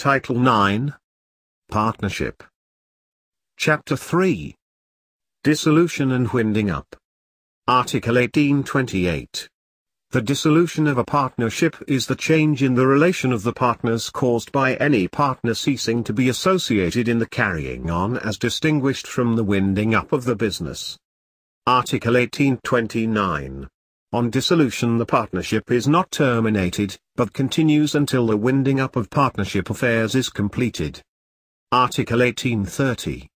Title 9 Partnership. Chapter 3 Dissolution and Winding Up. Article 1828 The dissolution of a partnership is the change in the relation of the partners caused by any partner ceasing to be associated in the carrying on as distinguished from the winding up of the business. Article 1829 on dissolution the partnership is not terminated, but continues until the winding up of partnership affairs is completed. Article 1830.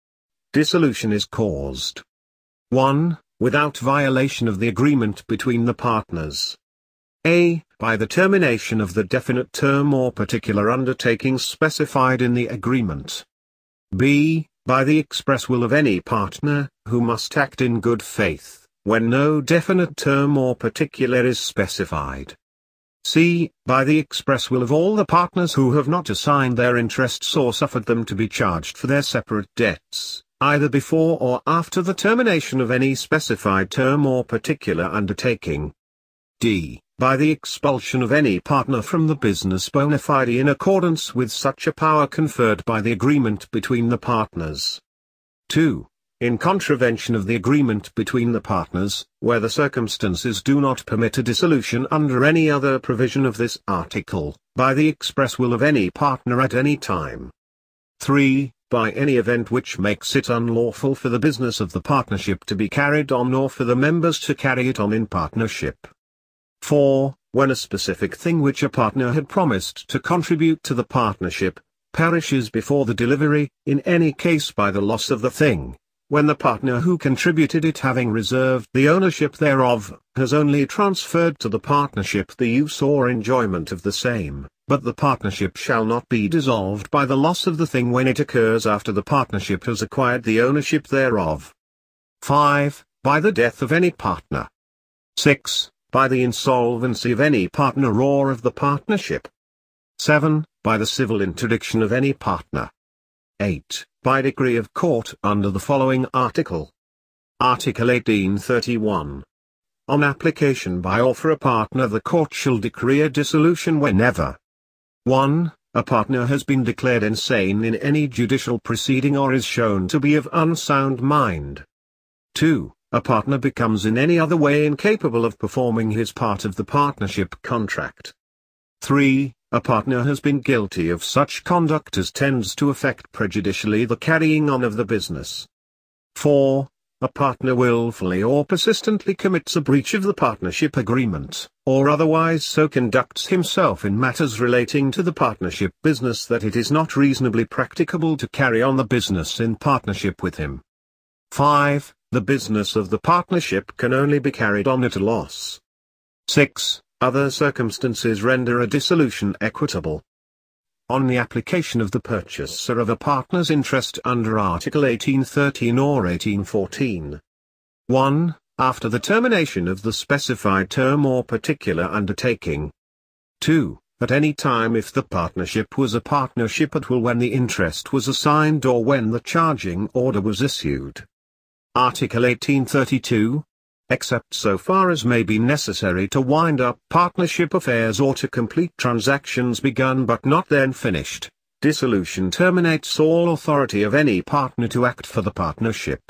Dissolution is caused 1. Without violation of the agreement between the partners. A. By the termination of the definite term or particular undertaking specified in the agreement. B. By the express will of any partner, who must act in good faith when no definite term or particular is specified. c. By the express will of all the partners who have not assigned their interests or suffered them to be charged for their separate debts, either before or after the termination of any specified term or particular undertaking. d. By the expulsion of any partner from the business bona fide in accordance with such a power conferred by the agreement between the partners. 2 in contravention of the agreement between the partners, where the circumstances do not permit a dissolution under any other provision of this article, by the express will of any partner at any time. 3. By any event which makes it unlawful for the business of the partnership to be carried on or for the members to carry it on in partnership. 4. When a specific thing which a partner had promised to contribute to the partnership, perishes before the delivery, in any case by the loss of the thing, when the partner who contributed it having reserved the ownership thereof, has only transferred to the partnership the use or enjoyment of the same, but the partnership shall not be dissolved by the loss of the thing when it occurs after the partnership has acquired the ownership thereof. 5. By the death of any partner. 6. By the insolvency of any partner or of the partnership. 7. By the civil interdiction of any partner. 8 by decree of court under the following article. Article 1831. On application by or for a partner the court shall decree a dissolution whenever 1. A partner has been declared insane in any judicial proceeding or is shown to be of unsound mind. 2. A partner becomes in any other way incapable of performing his part of the partnership contract. 3 a partner has been guilty of such conduct as tends to affect prejudicially the carrying on of the business. 4. A partner willfully or persistently commits a breach of the partnership agreement, or otherwise so conducts himself in matters relating to the partnership business that it is not reasonably practicable to carry on the business in partnership with him. 5. The business of the partnership can only be carried on at a loss. 6. Other circumstances render a dissolution equitable. On the application of the purchaser of a partner's interest under Article 1813 or 1814. 1. After the termination of the specified term or particular undertaking. 2. At any time if the partnership was a partnership at will when the interest was assigned or when the charging order was issued. Article 1832, except so far as may be necessary to wind up partnership affairs or to complete transactions begun but not then finished. Dissolution terminates all authority of any partner to act for the partnership.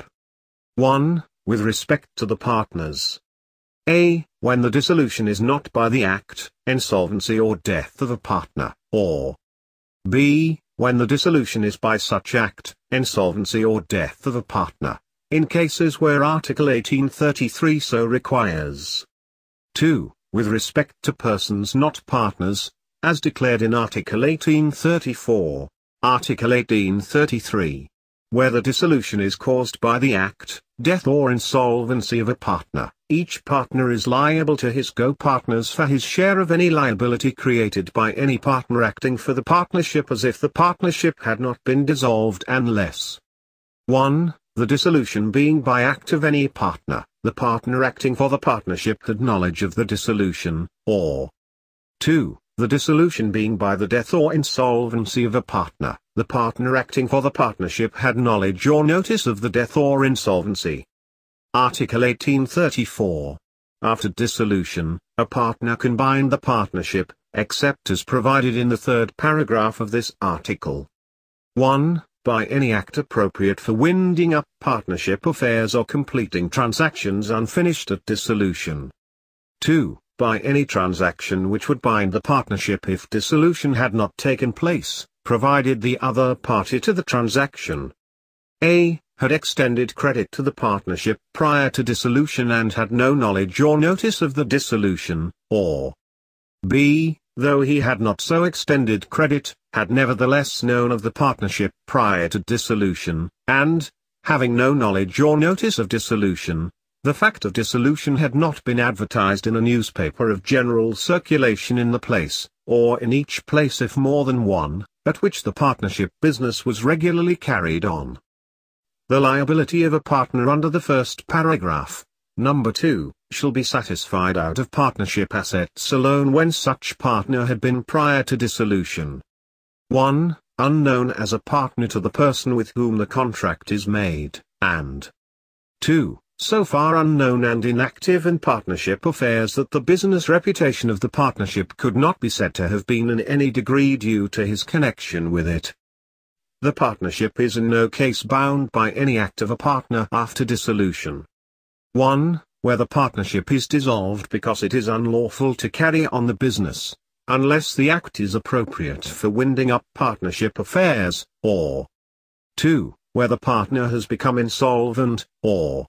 1. With respect to the partners. A. When the dissolution is not by the act, insolvency or death of a partner, or B. When the dissolution is by such act, insolvency or death of a partner in cases where Article 1833 so requires. 2. With respect to persons not partners, as declared in Article 1834, Article 1833, where the dissolution is caused by the act, death or insolvency of a partner, each partner is liable to his co-partners for his share of any liability created by any partner acting for the partnership as if the partnership had not been dissolved unless 1 the dissolution being by act of any partner, the partner acting for the partnership had knowledge of the dissolution, or 2. The dissolution being by the death or insolvency of a partner, the partner acting for the partnership had knowledge or notice of the death or insolvency. Article 1834. After dissolution, a partner can bind the partnership, except as provided in the third paragraph of this article. 1. By any act appropriate for winding up partnership affairs or completing transactions unfinished at dissolution. 2. By any transaction which would bind the partnership if dissolution had not taken place, provided the other party to the transaction A. Had extended credit to the partnership prior to dissolution and had no knowledge or notice of the dissolution, or B though he had not so extended credit, had nevertheless known of the partnership prior to dissolution, and, having no knowledge or notice of dissolution, the fact of dissolution had not been advertised in a newspaper of general circulation in the place, or in each place if more than one, at which the partnership business was regularly carried on. The liability of a partner under the first paragraph, number 2, shall be satisfied out of partnership assets alone when such partner had been prior to dissolution. 1. Unknown as a partner to the person with whom the contract is made, and 2. So far unknown and inactive in partnership affairs that the business reputation of the partnership could not be said to have been in any degree due to his connection with it. The partnership is in no case bound by any act of a partner after dissolution. 1 where the partnership is dissolved because it is unlawful to carry on the business, unless the act is appropriate for winding up partnership affairs, or 2. Where the partner has become insolvent, or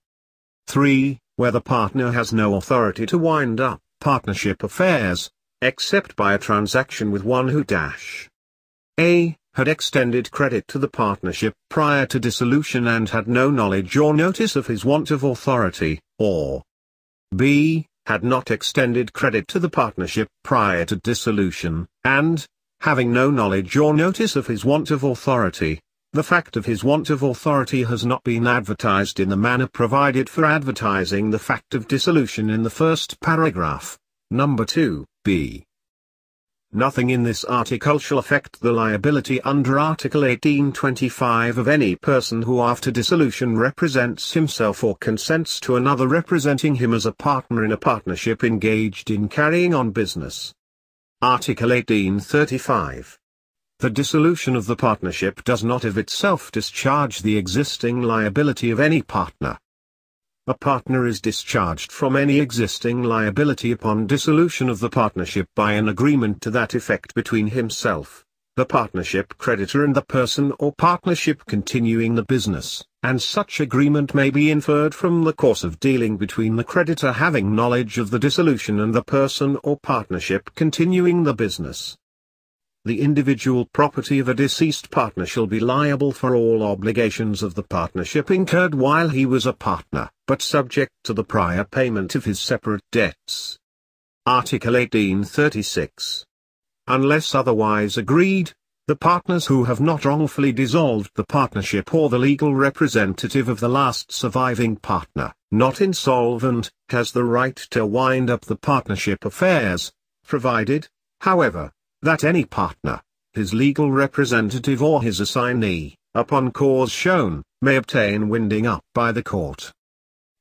3. Where the partner has no authority to wind up partnership affairs, except by a transaction with one who dash a. had extended credit to the partnership prior to dissolution and had no knowledge or notice of his want of authority, or b. had not extended credit to the partnership prior to dissolution, and, having no knowledge or notice of his want of authority, the fact of his want of authority has not been advertised in the manner provided for advertising the fact of dissolution in the first paragraph, number 2, b. Nothing in this article shall affect the liability under Article 1825 of any person who after dissolution represents himself or consents to another representing him as a partner in a partnership engaged in carrying on business. Article 1835. The dissolution of the partnership does not of itself discharge the existing liability of any partner a partner is discharged from any existing liability upon dissolution of the partnership by an agreement to that effect between himself, the partnership creditor and the person or partnership continuing the business, and such agreement may be inferred from the course of dealing between the creditor having knowledge of the dissolution and the person or partnership continuing the business. The individual property of a deceased partner shall be liable for all obligations of the partnership incurred while he was a partner, but subject to the prior payment of his separate debts. Article 1836. Unless otherwise agreed, the partners who have not wrongfully dissolved the partnership or the legal representative of the last surviving partner, not insolvent, has the right to wind up the partnership affairs, provided, however, that any partner, his legal representative or his assignee, upon cause shown, may obtain winding up by the court.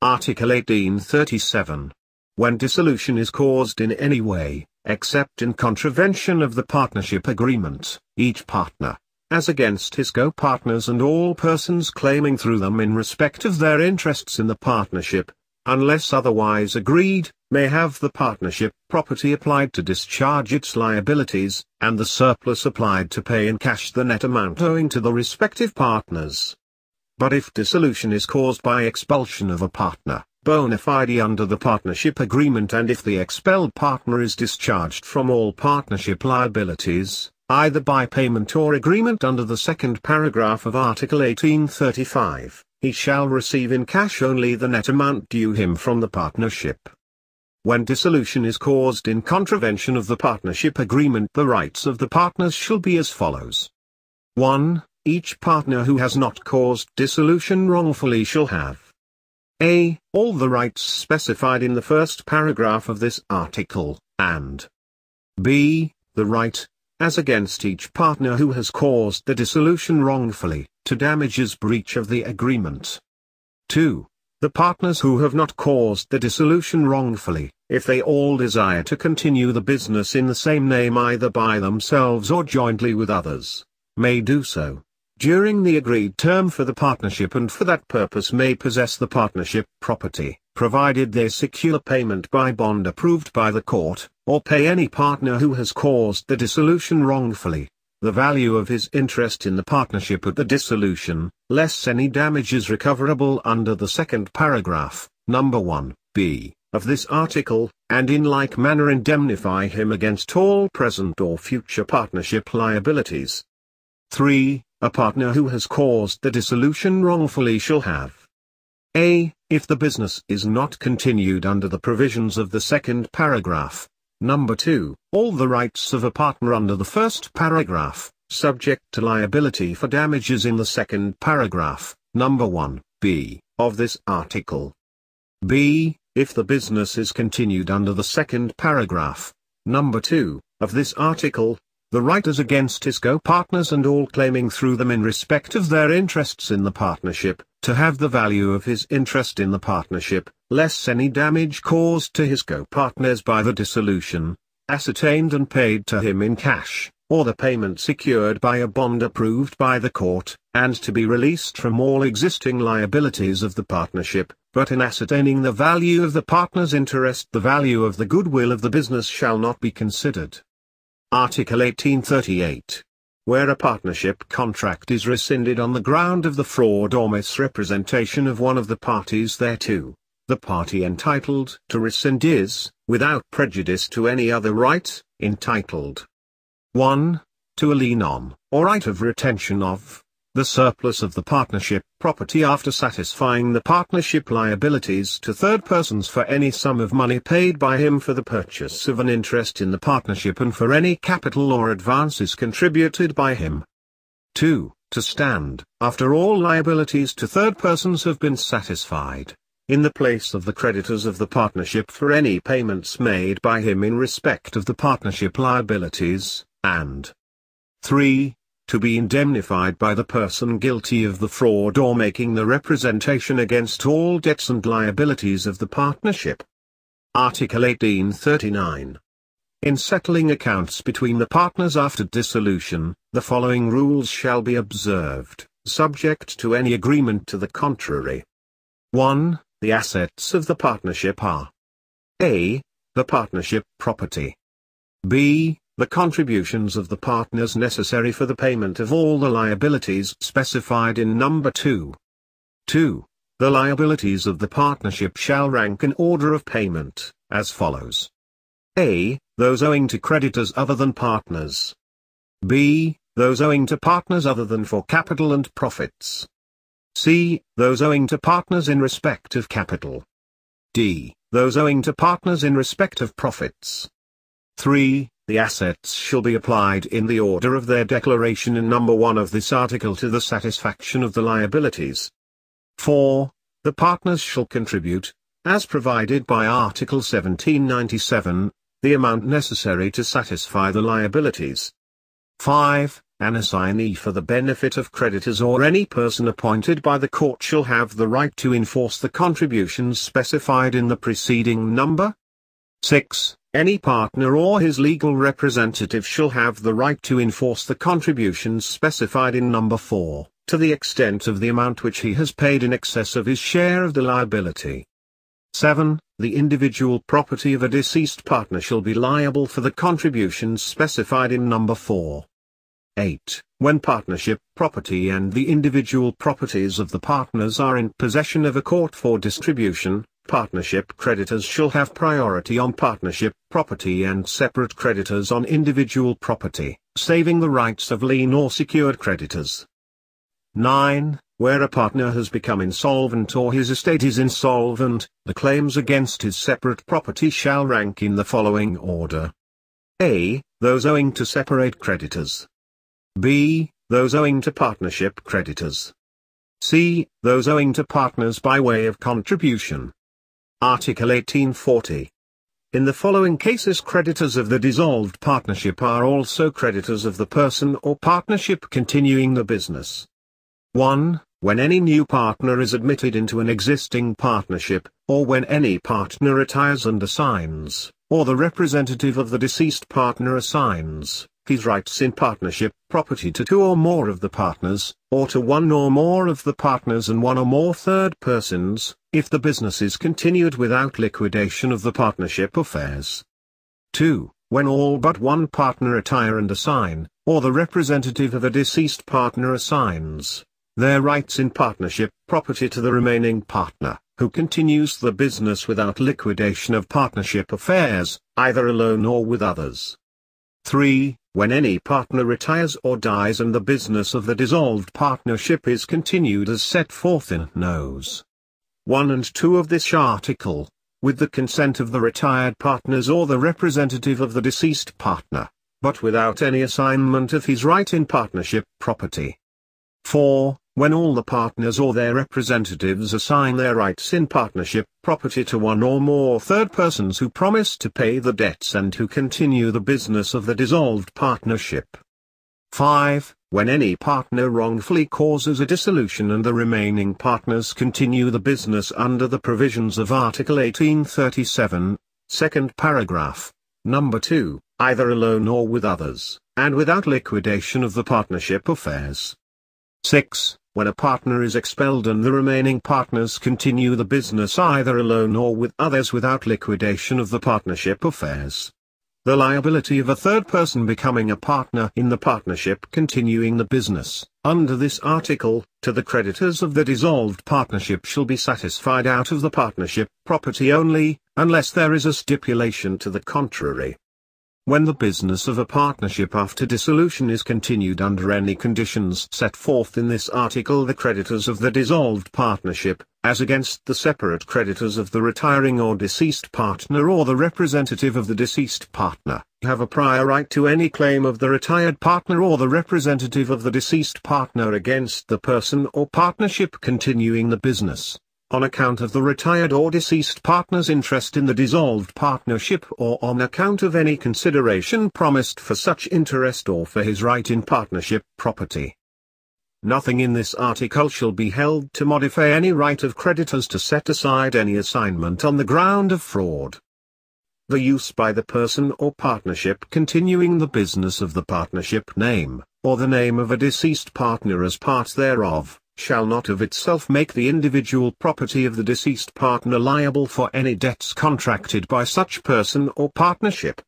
Article 1837. When dissolution is caused in any way, except in contravention of the partnership agreement, each partner, as against his co-partners and all persons claiming through them in respect of their interests in the partnership, unless otherwise agreed, may have the partnership property applied to discharge its liabilities, and the surplus applied to pay in cash the net amount owing to the respective partners. But if dissolution is caused by expulsion of a partner, bona fide under the partnership agreement and if the expelled partner is discharged from all partnership liabilities, either by payment or agreement under the second paragraph of Article 1835, he shall receive in cash only the net amount due him from the partnership. When dissolution is caused in contravention of the partnership agreement the rights of the partners shall be as follows. 1. Each partner who has not caused dissolution wrongfully shall have a. All the rights specified in the first paragraph of this article, and b. The right, as against each partner who has caused the dissolution wrongfully, to damages breach of the agreement. 2. The partners who have not caused the dissolution wrongfully, if they all desire to continue the business in the same name either by themselves or jointly with others, may do so during the agreed term for the partnership and for that purpose may possess the partnership property, provided they secure payment by bond approved by the court, or pay any partner who has caused the dissolution wrongfully, the value of his interest in the partnership at the dissolution, less any damages recoverable under the second paragraph, number 1, b, of this article, and in like manner indemnify him against all present or future partnership liabilities. 3. A partner who has caused the dissolution wrongfully shall have a. If the business is not continued under the provisions of the second paragraph. Number 2. All the rights of a partner under the first paragraph, subject to liability for damages in the second paragraph, number 1, b, of this article. b. If the business is continued under the second paragraph, number 2, of this article, the writers against his co-partners and all claiming through them in respect of their interests in the partnership, to have the value of his interest in the partnership, less any damage caused to his co-partners by the dissolution, ascertained and paid to him in cash, or the payment secured by a bond approved by the court, and to be released from all existing liabilities of the partnership, but in ascertaining the value of the partner's interest the value of the goodwill of the business shall not be considered. Article 1838. Where a partnership contract is rescinded on the ground of the fraud or misrepresentation of one of the parties thereto, the party entitled to rescind is, without prejudice to any other right, entitled 1. To a lien on, or right of retention of, the surplus of the partnership property after satisfying the partnership liabilities to third persons for any sum of money paid by him for the purchase of an interest in the partnership and for any capital or advances contributed by him. 2. To stand, after all liabilities to third persons have been satisfied, in the place of the creditors of the partnership for any payments made by him in respect of the partnership liabilities, and 3 to be indemnified by the person guilty of the fraud or making the representation against all debts and liabilities of the partnership. Article 1839. In settling accounts between the partners after dissolution, the following rules shall be observed, subject to any agreement to the contrary. 1. The assets of the partnership are a. The partnership property. b the contributions of the partners necessary for the payment of all the liabilities specified in number 2. 2. The liabilities of the partnership shall rank in order of payment, as follows. A. Those owing to creditors other than partners. B. Those owing to partners other than for capital and profits. C. Those owing to partners in respect of capital. D. Those owing to partners in respect of profits. 3 the assets shall be applied in the order of their declaration in number 1 of this article to the satisfaction of the liabilities. 4. The partners shall contribute, as provided by Article 1797, the amount necessary to satisfy the liabilities. 5. An assignee for the benefit of creditors or any person appointed by the court shall have the right to enforce the contributions specified in the preceding number. 6. Any partner or his legal representative shall have the right to enforce the contributions specified in number 4, to the extent of the amount which he has paid in excess of his share of the liability. 7. The individual property of a deceased partner shall be liable for the contributions specified in number 4. 8. When partnership property and the individual properties of the partners are in possession of a court for distribution, Partnership creditors shall have priority on partnership property and separate creditors on individual property, saving the rights of lien or secured creditors. 9. Where a partner has become insolvent or his estate is insolvent, the claims against his separate property shall rank in the following order. A. Those owing to separate creditors. B. Those owing to partnership creditors. C. Those owing to partners by way of contribution. Article 1840. In the following cases creditors of the dissolved partnership are also creditors of the person or partnership continuing the business. 1. when any new partner is admitted into an existing partnership, or when any partner retires and assigns, or the representative of the deceased partner assigns, his rights in partnership property to two or more of the partners, or to one or more of the partners and one or more third persons, if the business is continued without liquidation of the partnership affairs. 2. When all but one partner retire and assign, or the representative of a deceased partner assigns, their rights in partnership property to the remaining partner, who continues the business without liquidation of partnership affairs, either alone or with others. 3. When any partner retires or dies and the business of the dissolved partnership is continued as set forth in Nos. 1 and 2 of this article, with the consent of the retired partners or the representative of the deceased partner, but without any assignment of his right in partnership property. 4. When all the partners or their representatives assign their rights in partnership property to one or more third persons who promise to pay the debts and who continue the business of the dissolved partnership. 5. When any partner wrongfully causes a dissolution and the remaining partners continue the business under the provisions of Article 1837, second paragraph, number 2, either alone or with others, and without liquidation of the partnership affairs. 6. When a partner is expelled and the remaining partners continue the business either alone or with others without liquidation of the partnership affairs. The liability of a third person becoming a partner in the partnership continuing the business, under this article, to the creditors of the dissolved partnership shall be satisfied out of the partnership property only, unless there is a stipulation to the contrary. When the business of a partnership after dissolution is continued under any conditions set forth in this article the creditors of the dissolved partnership, as against the separate creditors of the retiring or deceased partner or the representative of the deceased partner, have a prior right to any claim of the retired partner or the representative of the deceased partner against the person or partnership continuing the business on account of the retired or deceased partner's interest in the dissolved partnership or on account of any consideration promised for such interest or for his right in partnership property. Nothing in this article shall be held to modify any right of creditors to set aside any assignment on the ground of fraud. The use by the person or partnership continuing the business of the partnership name, or the name of a deceased partner as part thereof, shall not of itself make the individual property of the deceased partner liable for any debts contracted by such person or partnership.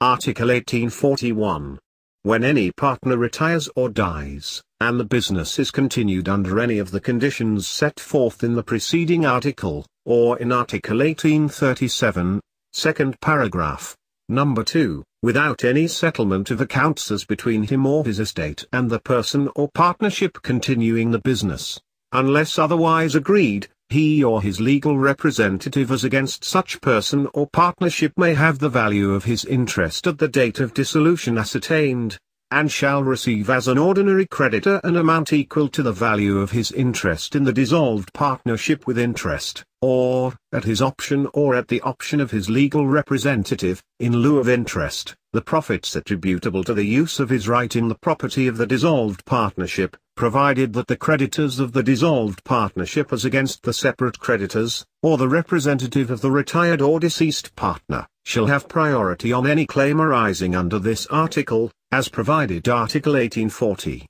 Article 1841. When any partner retires or dies, and the business is continued under any of the conditions set forth in the preceding article, or in Article 1837, second paragraph, number 2, without any settlement of accounts as between him or his estate and the person or partnership continuing the business, unless otherwise agreed, he or his legal representative as against such person or partnership may have the value of his interest at the date of dissolution ascertained, and shall receive as an ordinary creditor an amount equal to the value of his interest in the dissolved partnership with interest, or, at his option or at the option of his legal representative, in lieu of interest, the profits attributable to the use of his right in the property of the dissolved partnership, provided that the creditors of the dissolved partnership as against the separate creditors, or the representative of the retired or deceased partner, shall have priority on any claim arising under this article, as provided Article 1840.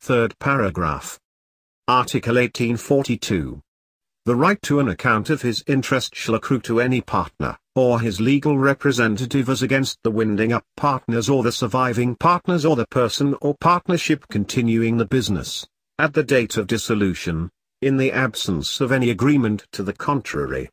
Third paragraph. Article 1842. The right to an account of his interest shall accrue to any partner, or his legal representative as against the winding up partners or the surviving partners or the person or partnership continuing the business, at the date of dissolution, in the absence of any agreement to the contrary.